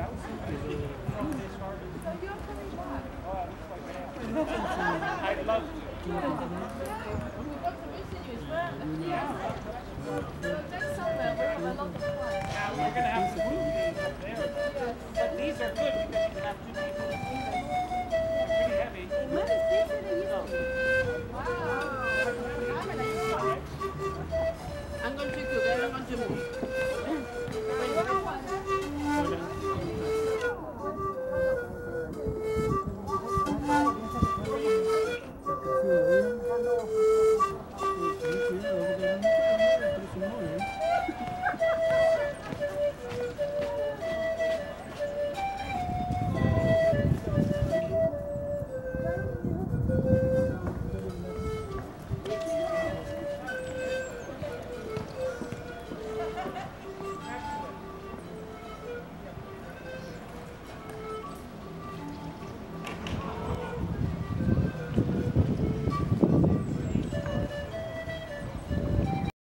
I'd love to. We got to window.